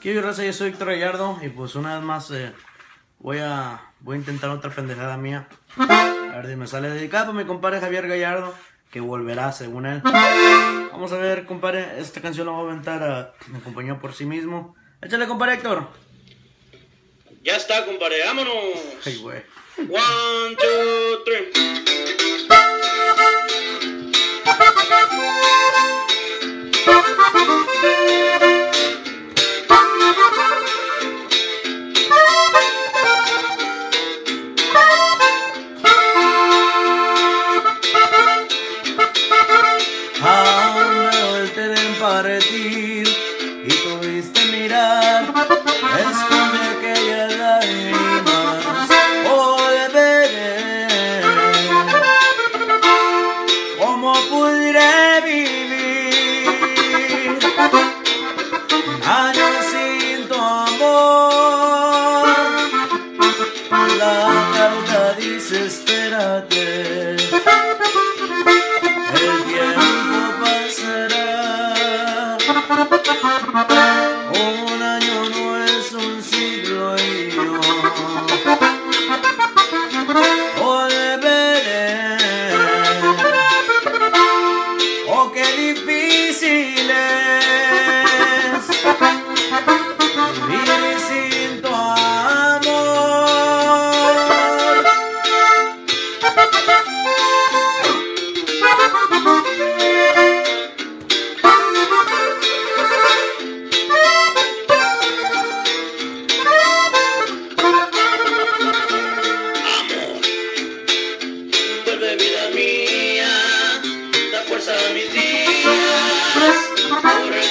¿Qué raza? Yo soy Víctor Gallardo y pues una vez más eh, voy a voy a intentar otra pendejada mía. A ver si me sale dedicado a mi compadre Javier Gallardo, que volverá según él. Vamos a ver, compadre, esta canción la voy a aventar a mi compañero por sí mismo. Échale, compadre Héctor. Ya está, compadre, vámonos. Ay, güey. One, two, three. Tuviste mirar, da fuerza a mis días. Por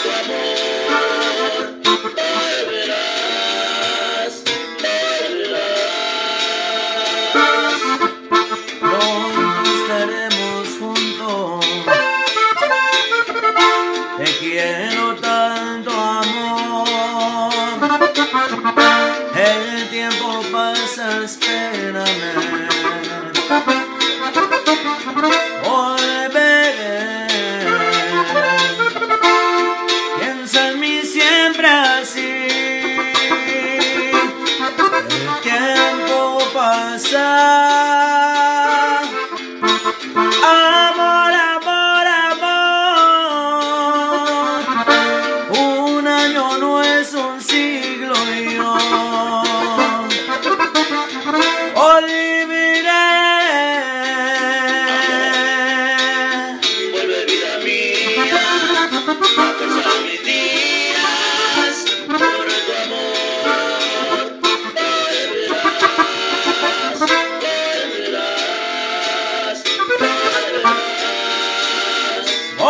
tu amor, volverás, volverás. Pronto estaremos juntos. Te quiero tanto amor. El tiempo pasa, espérame. Pasa.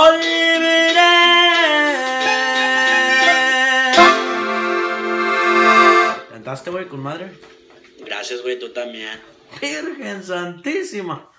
Olvidaré. ¿Cantaste, güey, con madre? Gracias, güey, tú también. Virgen Santísima.